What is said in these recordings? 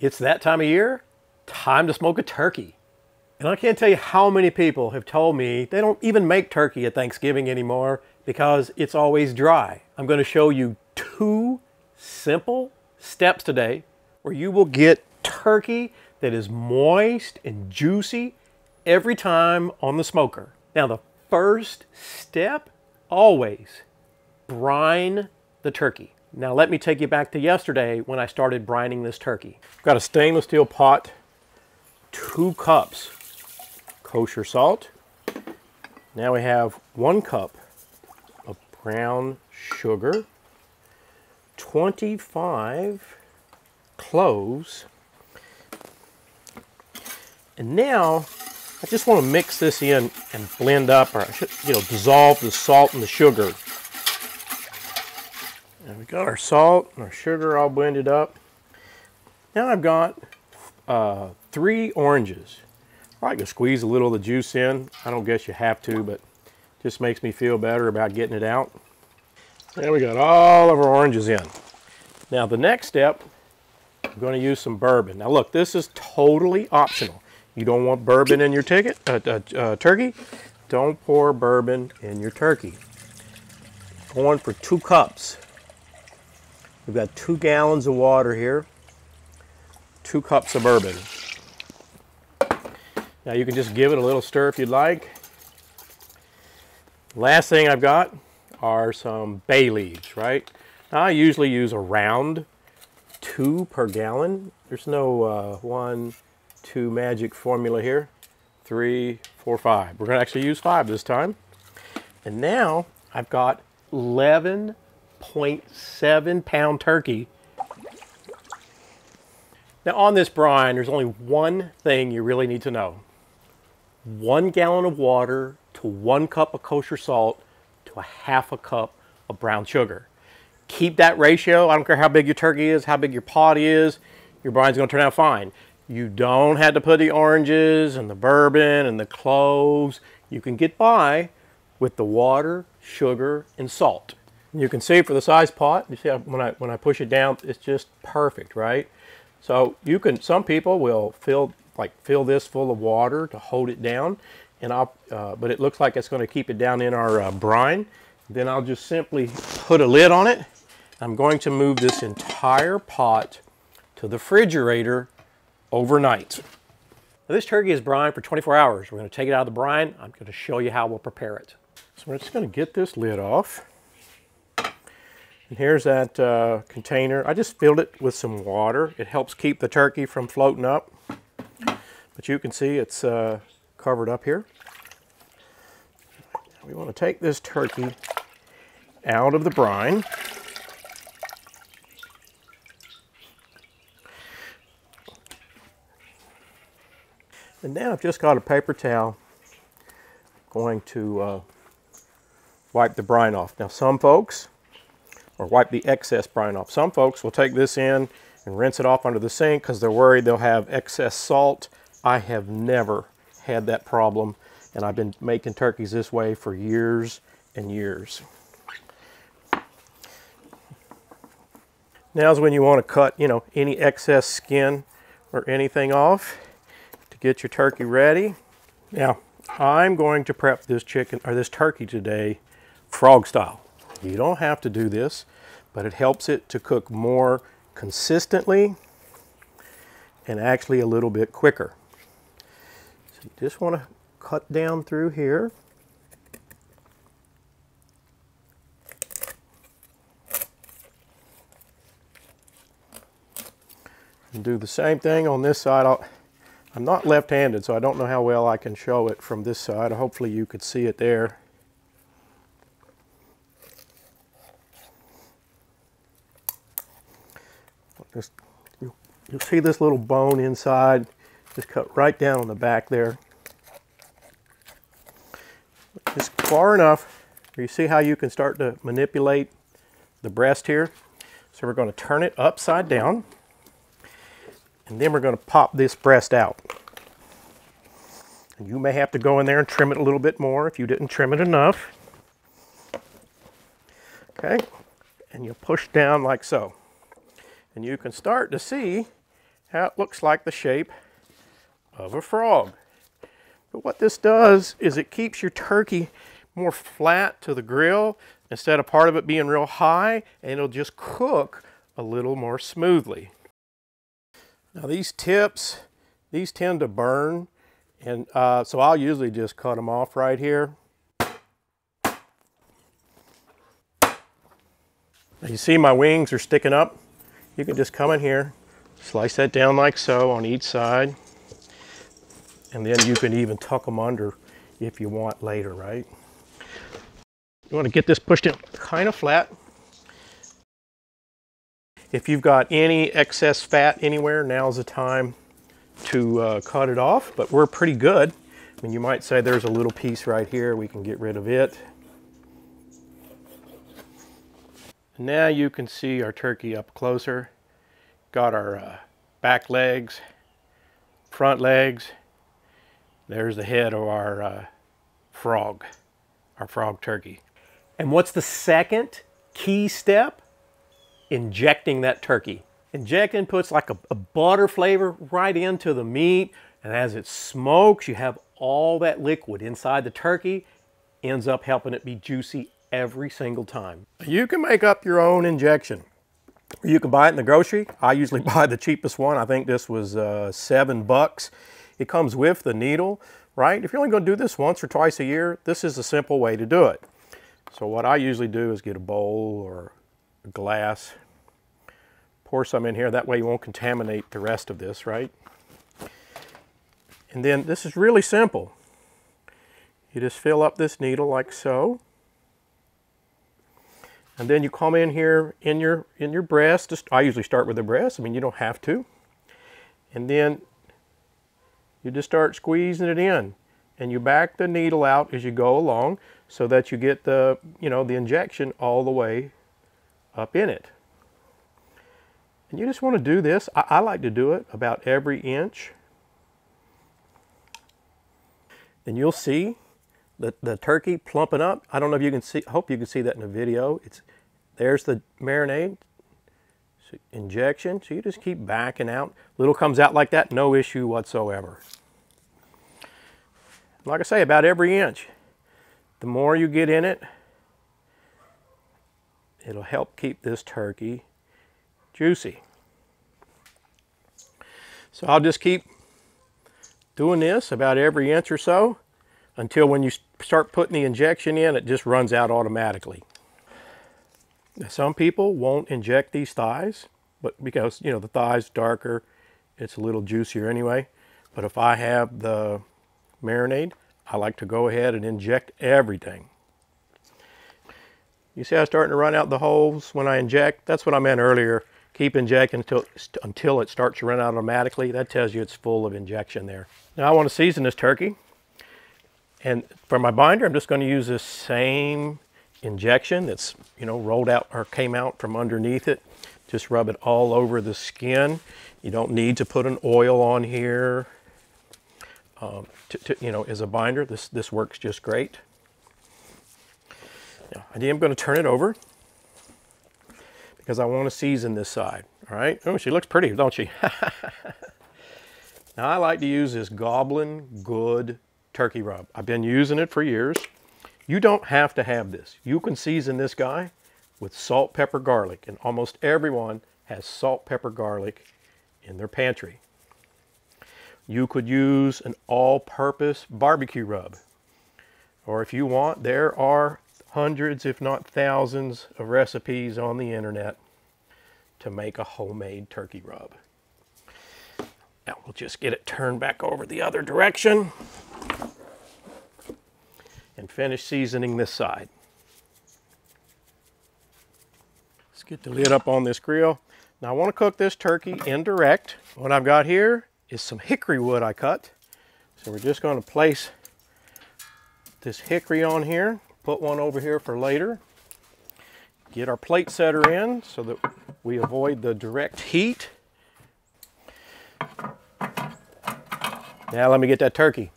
It's that time of year, time to smoke a turkey. And I can't tell you how many people have told me they don't even make turkey at Thanksgiving anymore because it's always dry. I'm going to show you two simple steps today where you will get turkey that is moist and juicy every time on the smoker. Now, the first step always brine the turkey. Now let me take you back to yesterday when I started brining this turkey. Got a stainless steel pot, two cups kosher salt. Now we have one cup of brown sugar, 25 cloves, and now I just want to mix this in and blend up, or you know, dissolve the salt and the sugar. And we got our salt and our sugar all blended up. Now I've got uh, three oranges. I like to squeeze a little of the juice in. I don't guess you have to, but just makes me feel better about getting it out. There we got all of our oranges in. Now the next step, I'm going to use some bourbon. Now look, this is totally optional. You don't want bourbon in your ticket, uh, uh, uh, turkey? Don't pour bourbon in your turkey. Going for two cups. We've got two gallons of water here, two cups of bourbon. Now you can just give it a little stir if you'd like. Last thing I've got are some bay leaves, right? Now I usually use around two per gallon. There's no uh, one, two magic formula here. Three, four, five. We're gonna actually use five this time. And now I've got 11.7 pound turkey. Now on this brine, there's only one thing you really need to know. One gallon of water to one cup of kosher salt to a half a cup of brown sugar. Keep that ratio. I don't care how big your turkey is, how big your pot is, your brine's gonna turn out fine. You don't have to put the oranges and the bourbon and the cloves. You can get by with the water, sugar, and salt. You can see for the size pot, you see when I, when I push it down, it's just perfect, right? So you can, some people will fill, like fill this full of water to hold it down, and I'll, uh, but it looks like it's gonna keep it down in our uh, brine. Then I'll just simply put a lid on it. I'm going to move this entire pot to the refrigerator overnight. Now this turkey is brined for 24 hours. We're going to take it out of the brine. I'm going to show you how we'll prepare it. So we're just going to get this lid off. And here's that uh, container. I just filled it with some water. It helps keep the turkey from floating up. But you can see it's uh, covered up here. We want to take this turkey out of the brine. And now I've just got a paper towel going to uh, wipe the brine off. Now some folks, or wipe the excess brine off. Some folks will take this in and rinse it off under the sink because they're worried they'll have excess salt. I have never had that problem and I've been making turkeys this way for years and years. Now's when you want to cut, you know, any excess skin or anything off to get your turkey ready. Now, I'm going to prep this chicken or this turkey today frog style. You don't have to do this, but it helps it to cook more consistently and actually a little bit quicker. So you just want to cut down through here. And do the same thing on this side. I'll, I'm not left-handed, so I don't know how well I can show it from this side. Hopefully you could see it there. Just, you'll, you'll see this little bone inside. Just cut right down on the back there. Just far enough you see how you can start to manipulate the breast here. So we're going to turn it upside down. And then we're going to pop this breast out. And you may have to go in there and trim it a little bit more if you didn't trim it enough. Okay, and you push down like so. And you can start to see how it looks like the shape of a frog. But what this does is it keeps your turkey more flat to the grill instead of part of it being real high and it'll just cook a little more smoothly. Now these tips, these tend to burn and uh, so I'll usually just cut them off right here. Now you see my wings are sticking up. You can just come in here, slice that down like so on each side. And then you can even tuck them under if you want later, right? You want to get this pushed in kind of flat. If you've got any excess fat anywhere, now's the time to uh, cut it off, but we're pretty good. I mean, you might say there's a little piece right here, we can get rid of it. Now you can see our turkey up closer. Got our uh, back legs, front legs. There's the head of our uh, frog, our frog turkey. And what's the second key step? Injecting that turkey. Injecting puts like a, a butter flavor right into the meat. And as it smokes, you have all that liquid inside the turkey, ends up helping it be juicy every single time. You can make up your own injection. You can buy it in the grocery. I usually buy the cheapest one. I think this was uh, seven bucks. It comes with the needle, right? If you're only gonna do this once or twice a year, this is a simple way to do it. So what I usually do is get a bowl or a glass, pour some in here. That way you won't contaminate the rest of this, right? And then this is really simple. You just fill up this needle like so. And then you come in here in your in your breast. Just, I usually start with the breast. I mean, you don't have to. And then you just start squeezing it in. And you back the needle out as you go along so that you get the, you know, the injection all the way up in it. And you just want to do this. I, I like to do it about every inch. And you'll see the, the turkey plumping up. I don't know if you can see, hope you can see that in the video. It's There's the marinade so injection. So you just keep backing out. Little comes out like that, no issue whatsoever. Like I say, about every inch. The more you get in it, it'll help keep this turkey juicy. So I'll just keep doing this about every inch or so until when you start putting the injection in, it just runs out automatically. Some people won't inject these thighs, but because, you know, the thigh's darker, it's a little juicier anyway. But if I have the marinade, I like to go ahead and inject everything. You see I'm starting to run out the holes when I inject? That's what I meant earlier. Keep injecting until, until it starts to run out automatically. That tells you it's full of injection there. Now I want to season this turkey. And for my binder, I'm just going to use this same injection that's, you know, rolled out or came out from underneath it. Just rub it all over the skin. You don't need to put an oil on here. Um, to, to, you know, as a binder, this, this works just great. Now, I am going to turn it over because I want to season this side. All right. Oh, she looks pretty, don't she? now, I like to use this Goblin Good turkey rub. I've been using it for years. You don't have to have this. You can season this guy with salt, pepper, garlic, and almost everyone has salt, pepper, garlic in their pantry. You could use an all-purpose barbecue rub. Or if you want, there are hundreds, if not thousands, of recipes on the internet to make a homemade turkey rub. Now we'll just get it turned back over the other direction and finish seasoning this side. Let's get the lid up on this grill. Now I want to cook this turkey indirect. What I've got here is some hickory wood I cut. So we're just going to place this hickory on here, put one over here for later. Get our plate setter in so that we avoid the direct heat. Now let me get that turkey.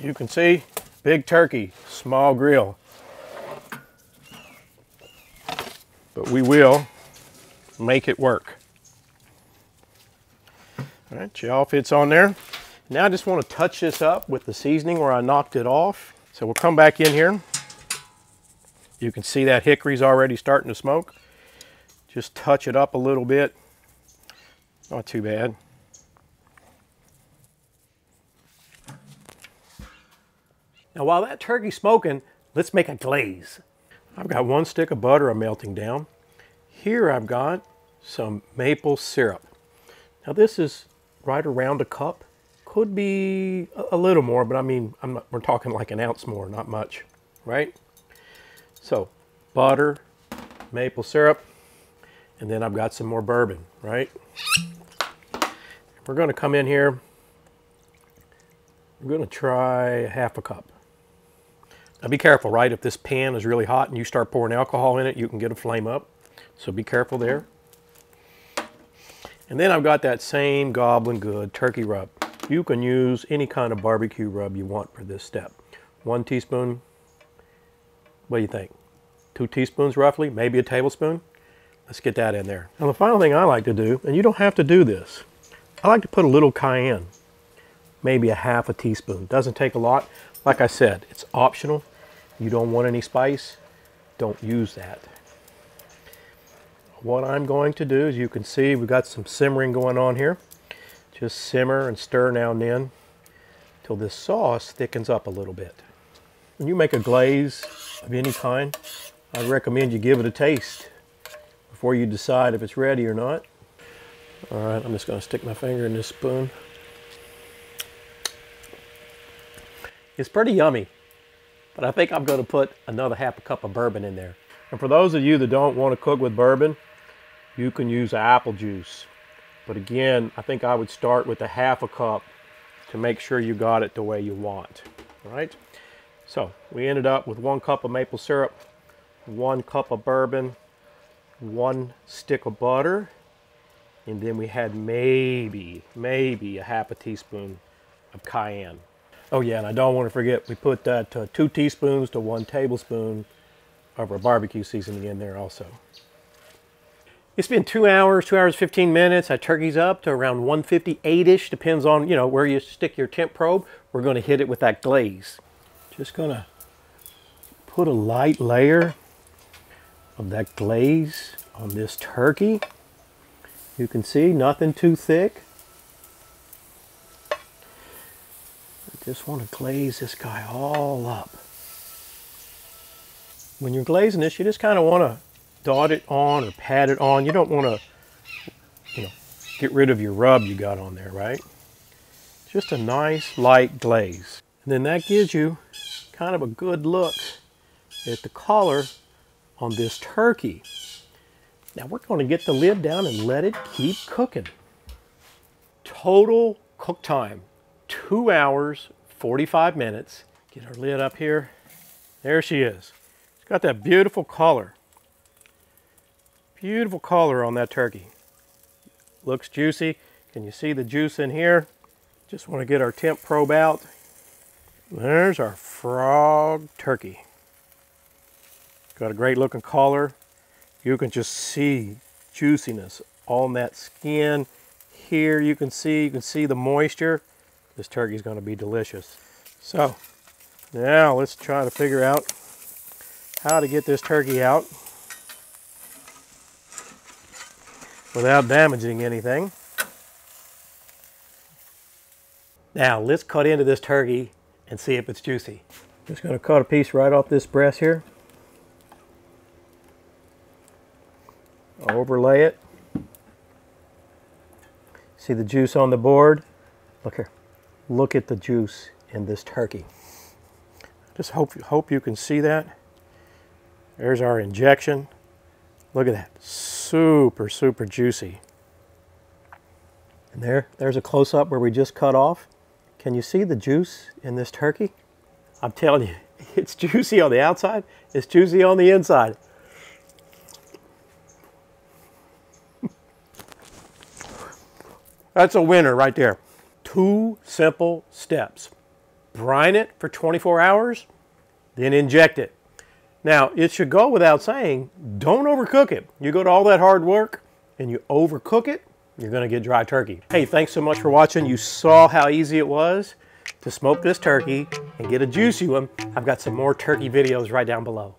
You can see, big turkey, small grill. But we will make it work. All right, see all fits on there. Now I just want to touch this up with the seasoning where I knocked it off. So we'll come back in here. You can see that hickory's already starting to smoke. Just touch it up a little bit. Not too bad. Now while that turkey's smoking, let's make a glaze. I've got one stick of butter I'm melting down. Here I've got some maple syrup. Now this is right around a cup. Could be a little more, but I mean, not, we're talking like an ounce more, not much, right? So butter, maple syrup, and then I've got some more bourbon, right? We're gonna come in here, we're gonna try half a cup. Now be careful, right? If this pan is really hot and you start pouring alcohol in it, you can get a flame up. So be careful there. And then I've got that same Goblin Good turkey rub. You can use any kind of barbecue rub you want for this step. One teaspoon, what do you think? Two teaspoons roughly, maybe a tablespoon. Let's get that in there. Now the final thing I like to do, and you don't have to do this, I like to put a little cayenne, maybe a half a teaspoon. Doesn't take a lot. Like I said, it's optional. You don't want any spice, don't use that. What I'm going to do, as you can see, we've got some simmering going on here. Just simmer and stir now and then till this sauce thickens up a little bit. When you make a glaze of any kind, I recommend you give it a taste before you decide if it's ready or not. All right, I'm just gonna stick my finger in this spoon. It's pretty yummy, but I think I'm gonna put another half a cup of bourbon in there. And for those of you that don't want to cook with bourbon, you can use apple juice. But again, I think I would start with a half a cup to make sure you got it the way you want, right? So we ended up with one cup of maple syrup, one cup of bourbon, one stick of butter, and then we had maybe, maybe a half a teaspoon of cayenne. Oh yeah, and I don't want to forget, we put that uh, two teaspoons to one tablespoon of our barbecue seasoning in there also. It's been two hours, two hours, 15 minutes. That turkey's up to around 158-ish, depends on, you know, where you stick your temp probe. We're gonna hit it with that glaze. Just gonna put a light layer of that glaze on this turkey. You can see nothing too thick. Just want to glaze this guy all up. When you're glazing this, you just kind of want to dot it on or pat it on. You don't want to, you know, get rid of your rub you got on there, right? Just a nice light glaze. And then that gives you kind of a good look at the color on this turkey. Now we're going to get the lid down and let it keep cooking. Total cook time, two hours, 45 minutes. Get our lid up here. There she is. It's got that beautiful color. Beautiful color on that turkey. Looks juicy. Can you see the juice in here? Just want to get our temp probe out. There's our frog turkey. Got a great looking color. You can just see juiciness on that skin. Here you can see, you can see the moisture. This turkey is going to be delicious. So now let's try to figure out how to get this turkey out without damaging anything. Now let's cut into this turkey and see if it's juicy. Just going to cut a piece right off this breast here. overlay it. See the juice on the board? Look here. Look at the juice in this turkey. Just hope, hope you can see that. There's our injection. Look at that. Super, super juicy. And there, there's a close-up where we just cut off. Can you see the juice in this turkey? I'm telling you, it's juicy on the outside, it's juicy on the inside. That's a winner right there. Two simple steps. Brine it for 24 hours, then inject it. Now, it should go without saying, don't overcook it. You go to all that hard work and you overcook it, you're to get dry turkey. Hey, thanks so much for watching. You saw how easy it was to smoke this turkey and get a juicy one. I've got some more turkey videos right down below.